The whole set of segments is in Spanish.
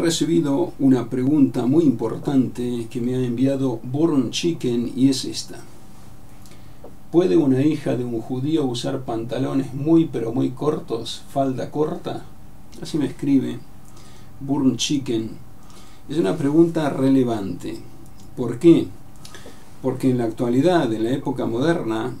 recibido una pregunta muy importante que me ha enviado Born Chicken y es esta. ¿Puede una hija de un judío usar pantalones muy pero muy cortos, falda corta? Así me escribe Burn Chicken. Es una pregunta relevante. ¿Por qué? Porque en la actualidad, en la época moderna,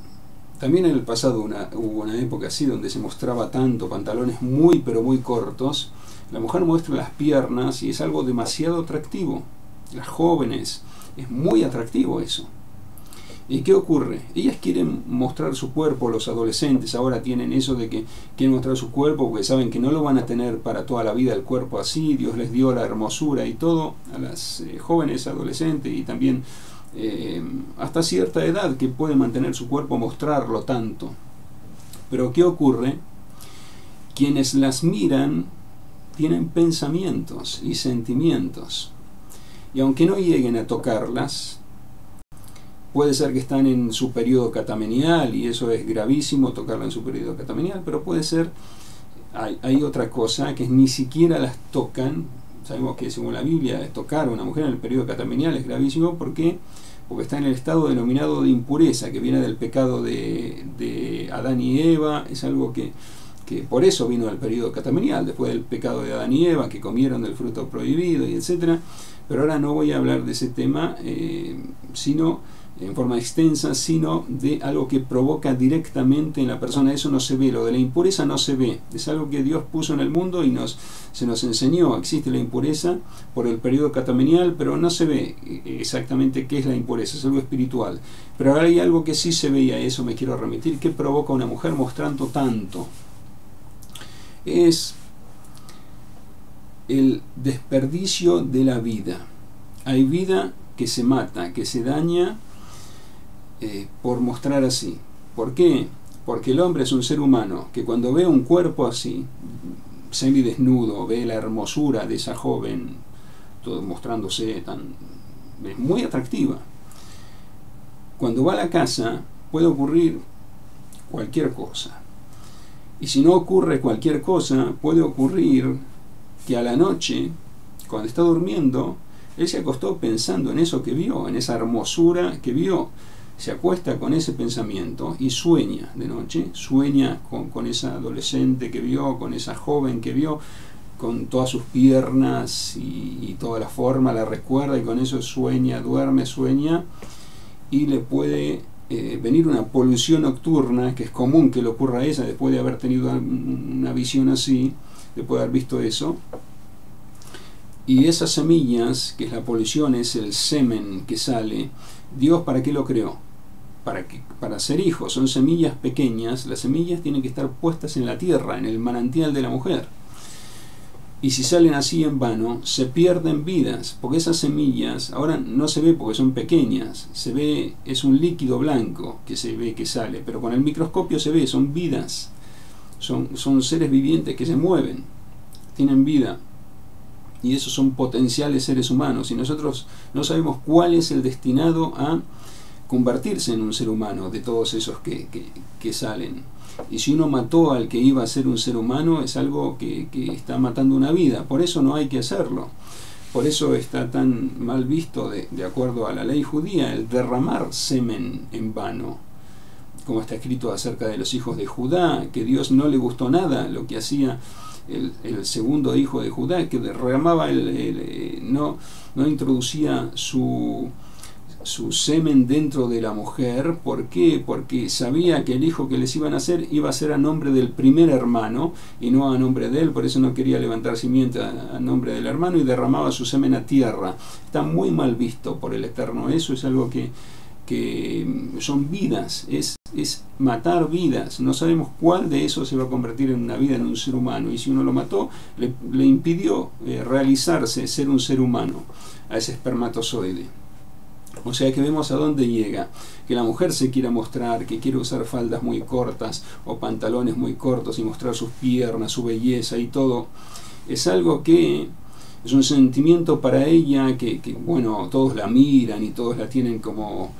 también en el pasado hubo una época así donde se mostraba tanto pantalones muy pero muy cortos. La mujer muestra las piernas y es algo demasiado atractivo. Las jóvenes, es muy atractivo eso. ¿Y qué ocurre? Ellas quieren mostrar su cuerpo, los adolescentes ahora tienen eso de que quieren mostrar su cuerpo porque saben que no lo van a tener para toda la vida el cuerpo así, Dios les dio la hermosura y todo a las eh, jóvenes adolescentes y también eh, hasta cierta edad que pueden mantener su cuerpo, mostrarlo tanto. Pero ¿qué ocurre? Quienes las miran tienen pensamientos y sentimientos. Y aunque no lleguen a tocarlas, Puede ser que están en su periodo catamenial y eso es gravísimo tocarla en su periodo catamenial, pero puede ser, hay, otra cosa que ni siquiera las tocan. Sabemos que según la Biblia tocar a una mujer en el periodo catamenial es gravísimo porque porque está en el estado denominado de impureza, que viene del pecado de, de Adán y Eva, es algo que, que, por eso vino el periodo catamenial, después del pecado de Adán y Eva, que comieron del fruto prohibido y etcétera. Pero ahora no voy a hablar de ese tema, eh, sino en forma extensa, sino de algo que provoca directamente en la persona. Eso no se ve, lo de la impureza no se ve. Es algo que Dios puso en el mundo y nos, se nos enseñó. Existe la impureza por el periodo catamenial, pero no se ve exactamente qué es la impureza, es algo espiritual. Pero ahora hay algo que sí se ve y a eso me quiero remitir. ¿Qué provoca una mujer mostrando tanto? Es el desperdicio de la vida. Hay vida que se mata, que se daña eh, por mostrar así. ¿Por qué? Porque el hombre es un ser humano que cuando ve un cuerpo así, semidesnudo, ve la hermosura de esa joven, todo mostrándose tan. es muy atractiva. Cuando va a la casa puede ocurrir cualquier cosa. Y si no ocurre cualquier cosa, puede ocurrir que a la noche, cuando está durmiendo, él se acostó pensando en eso que vio, en esa hermosura que vio. Se acuesta con ese pensamiento y sueña de noche, sueña con, esa adolescente que vio, con esa joven que vio, con todas sus piernas y, toda la forma, la recuerda y con eso sueña, duerme, sueña y le puede eh, venir una polución nocturna, que es común que le ocurra a ella después de haber tenido una visión así, después de haber visto eso. Y esas semillas, que es la polución, es el semen que sale, Dios para qué lo creó? para, que, para ser hijos, son semillas pequeñas, las semillas tienen que estar puestas en la tierra, en el manantial de la mujer. Y si salen así en vano, se pierden vidas, porque esas semillas ahora no se ve porque son pequeñas, se ve, es un líquido blanco que se ve que sale, pero con el microscopio se ve, son vidas, son, son seres vivientes que se mueven, tienen vida, y esos son potenciales seres humanos, y nosotros no sabemos cuál es el destinado a convertirse en un ser humano de todos esos que, que, salen. Y si uno mató al que iba a ser un ser humano, es algo que, que, está matando una vida. Por eso no hay que hacerlo. Por eso está tan mal visto, de, de acuerdo a la ley judía, el derramar semen en vano. Como está escrito acerca de los hijos de Judá, que Dios no le gustó nada lo que hacía el, el segundo hijo de Judá, que derramaba, el, eh, no, no introducía su su semen dentro de la mujer. ¿Por qué? Porque sabía que el hijo que les iban a hacer iba a ser a nombre del primer hermano y no a nombre de él, por eso no quería levantar simiente a, nombre del hermano y derramaba su semen a tierra. Está muy mal visto por el Eterno. Eso es algo que, que son vidas, es, es matar vidas. No sabemos cuál de esos se va a convertir en una vida, en un ser humano. Y si uno lo mató, le, le impidió eh, realizarse, ser un ser humano a ese espermatozoide. O sea que vemos a dónde llega, que la mujer se quiera mostrar, que quiere usar faldas muy cortas o pantalones muy cortos y mostrar sus piernas, su belleza y todo, es algo que es un sentimiento para ella que, bueno, todos la miran y todos la tienen como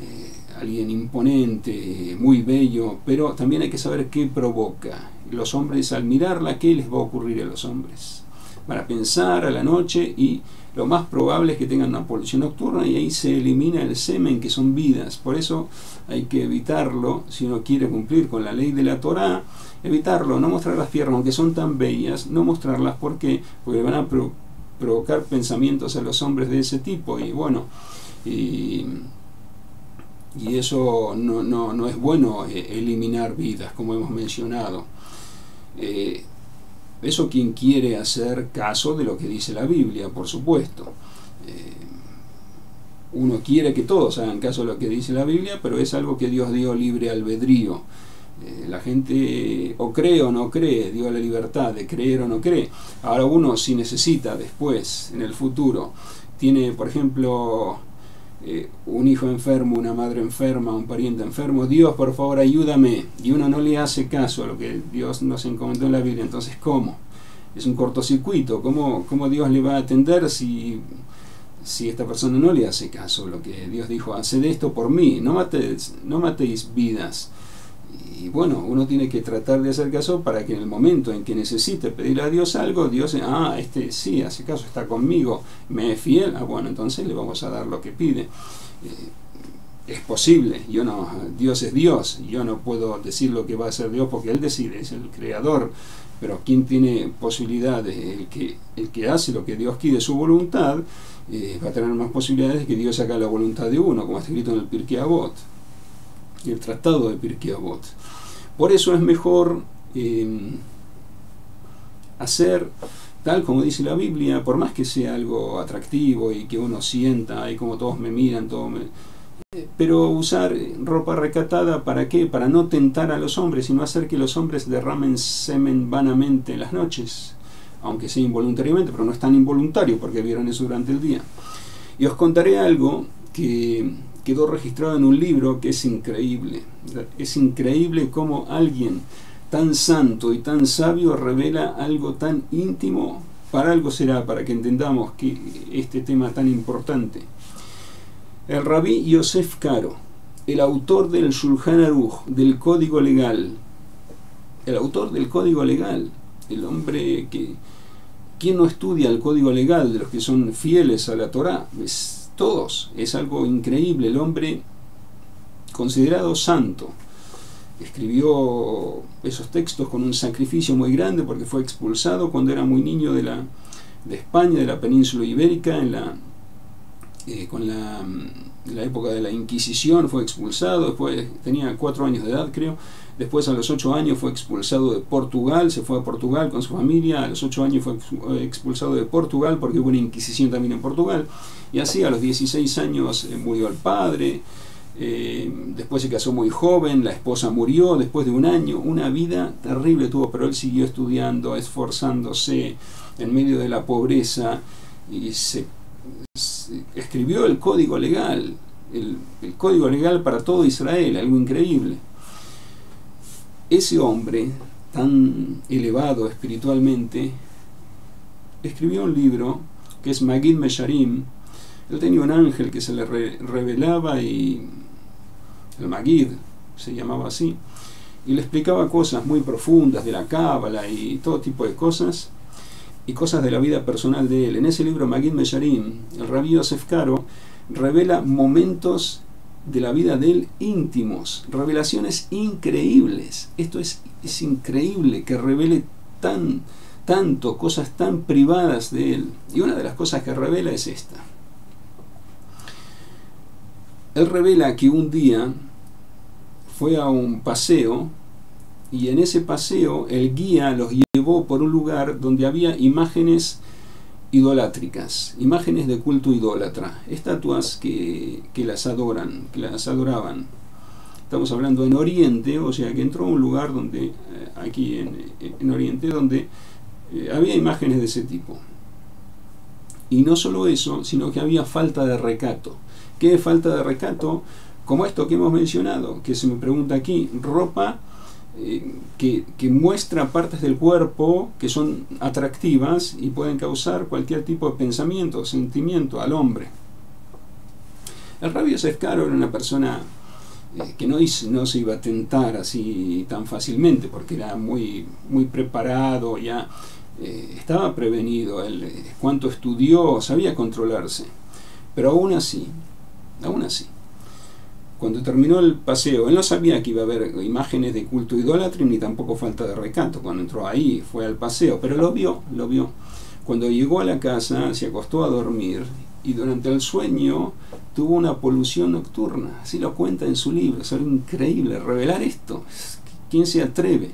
eh, alguien imponente, muy bello, pero también hay que saber qué provoca. Los hombres al mirarla, ¿qué les va a ocurrir a los hombres? para pensar a la noche y lo más probable es que tengan una polución nocturna y ahí se elimina el semen que son vidas. Por eso hay que evitarlo si uno quiere cumplir con la ley de la Torá, evitarlo, no mostrar las piernas, aunque son tan bellas, no mostrarlas porque porque van a provocar pensamientos a los hombres de ese tipo y bueno, y, eso no, no, no, es bueno eh, eliminar vidas, como hemos mencionado. Eh, eso quien quiere hacer caso de lo que dice la Biblia, por supuesto. Eh, uno quiere que todos hagan caso de lo que dice la Biblia, pero es algo que Dios dio libre albedrío. Eh, la gente o cree o no cree, dio la libertad de creer o no cree. Ahora uno si necesita después, en el futuro, tiene, por ejemplo, eh, un hijo enfermo, una madre enferma, un pariente enfermo, Dios, por favor, ayúdame. Y uno no le hace caso a lo que Dios nos encomendó en la Biblia. Entonces, ¿cómo? Es un cortocircuito. ¿Cómo, cómo Dios le va a atender si, si esta persona no le hace caso a lo que Dios dijo? Haced esto por mí, no matéis, no matéis vidas y bueno, uno tiene que tratar de hacer caso para que en el momento en que necesite pedirle a Dios algo, Dios, ah, este sí, hace caso, está conmigo, me es fiel, ah, bueno, entonces le vamos a dar lo que pide. Eh, es posible, yo no, Dios es Dios, yo no puedo decir lo que va a hacer Dios porque Él decide, es el creador, pero quien tiene posibilidades, el que, el que hace lo que Dios quiere, su voluntad, eh, va a tener más posibilidades de que Dios haga la voluntad de uno, como está escrito en el Pirkei Avot el tratado de Pirkei Avot. Por eso es mejor em, hacer tal como dice la Biblia, por más que sea algo atractivo y que uno sienta, ahí como todos me miran, todo me, pero usar ropa recatada para qué? Para no tentar a los hombres, sino hacer que los hombres derramen semen vanamente en las noches, aunque sea involuntariamente, pero no es tan involuntario porque vieron eso durante el día. Y os contaré algo que quedó registrado en un libro que es increíble. Es increíble cómo alguien tan santo y tan sabio revela algo tan íntimo. Para algo será, para que entendamos que este tema tan importante. El rabí Yosef Caro, el autor del Shulchan Aruch, del Código Legal, el autor del Código Legal, el hombre que... ¿Quién no estudia el Código Legal de los que son fieles a la Torá? Es todos. Es algo increíble. El hombre considerado santo escribió esos textos con un sacrificio muy grande porque fue expulsado cuando era muy niño de, la, de España, de la península ibérica, en la, eh, con la, la, época de la Inquisición, fue expulsado, después tenía cuatro años de edad creo, después a los ocho años fue expulsado de Portugal, se fue a Portugal con su familia, a los ocho años fue expulsado de Portugal porque hubo una Inquisición también en Portugal, y así a los 16 años eh, murió el padre, eh, después se casó muy joven, la esposa murió después de un año, una vida terrible tuvo, pero él siguió estudiando, esforzándose en medio de la pobreza y se, escribió el código legal, el código legal para todo Israel, algo increíble. Ese hombre tan elevado espiritualmente escribió un libro que es Magid Mesharim, él tenía un ángel que se le revelaba y el Magid se llamaba así, y le explicaba cosas muy profundas de la cábala y todo tipo de cosas, y cosas de la vida personal de él. En ese libro, Magid Mesharim, el rabí Yosef Karo revela momentos de la vida de él íntimos, revelaciones increíbles. Esto es, es increíble que revele tan, tanto, cosas tan privadas de él. Y una de las cosas que revela es esta. Él revela que un día fue a un paseo y en ese paseo el guía los llevó por un lugar donde había imágenes idolátricas, imágenes de culto idólatra, estatuas que, las adoran, que las adoraban. Estamos hablando en Oriente, o sea que entró a un lugar donde, eh, aquí en, Oriente, donde eh, había imágenes de ese tipo. Y no solo eso, sino que había falta de recato. ¿Qué falta de recato? Como esto que hemos mencionado, que se me pregunta aquí, ropa eh, que, muestra partes del cuerpo que son atractivas y pueden causar cualquier tipo de pensamiento o sentimiento al hombre. El rabio Sefcaro era una persona eh, que no, no se iba a tentar así tan fácilmente porque era muy, muy preparado, ya eh, estaba prevenido, él cuánto estudió, sabía controlarse. Pero aún así, aún así, cuando terminó el paseo, él no sabía que iba a haber imágenes de culto idolatrio ni tampoco falta de recanto. Cuando entró ahí, fue al paseo, pero lo vio, lo vio. Cuando llegó a la casa, se acostó a dormir y durante el sueño tuvo una polución nocturna. Así lo cuenta en su libro. Es increíble revelar esto. ¿Quién se atreve?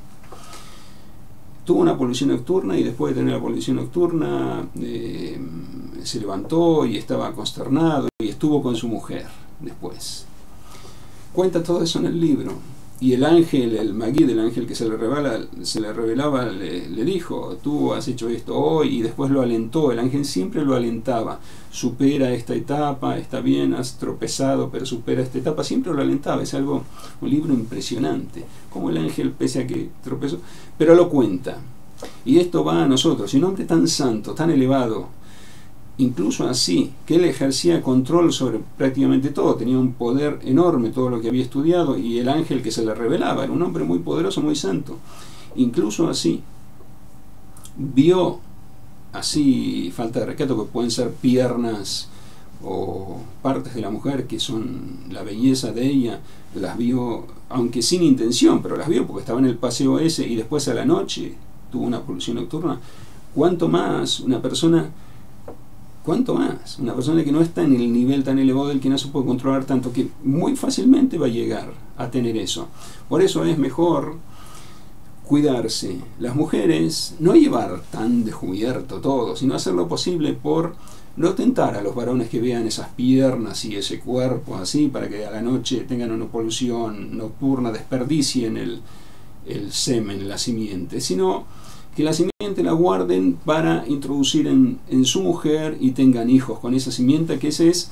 Tuvo una polución nocturna y después de tener la polución nocturna eh, se levantó y estaba consternado y estuvo con su mujer después. Cuenta todo eso en el libro. Y el ángel, el magui del ángel que se le, revela, se le revelaba, le, dijo, tú has hecho esto hoy, y después lo alentó. El ángel siempre lo alentaba. Supera esta etapa, está bien, has tropezado, pero supera esta etapa. Siempre lo alentaba. Es algo, un libro impresionante. Como el ángel, pese a que tropezó, pero lo cuenta. Y esto va a nosotros. Y un hombre tan santo, tan elevado, incluso así, que él ejercía control sobre prácticamente todo, tenía un poder enorme todo lo que había estudiado y el ángel que se le revelaba, era un hombre muy poderoso, muy santo. Incluso así, vio así falta de rescato que pueden ser piernas o partes de la mujer que son la belleza de ella, las vio, aunque sin intención, pero las vio porque estaba en el paseo ese y después a la noche tuvo una polución nocturna. ¿Cuánto más una persona ¿Cuánto más? Una persona que no está en el nivel tan elevado del que no se puede controlar tanto, que muy fácilmente va a llegar a tener eso. Por eso es mejor cuidarse. Las mujeres no llevar tan descubierto todo, sino hacer lo posible por no tentar a los varones que vean esas piernas y ese cuerpo así, para que a la noche tengan una polución nocturna, desperdicien el, el semen, la simiente, sino que la simiente la guarden para introducir en, su mujer y tengan hijos con esa simiente, que esa es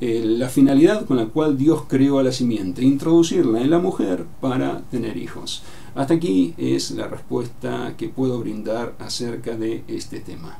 eh, la finalidad con la cual Dios creó a la simiente, introducirla en la mujer para tener hijos. Hasta aquí es la respuesta que puedo brindar acerca de este tema.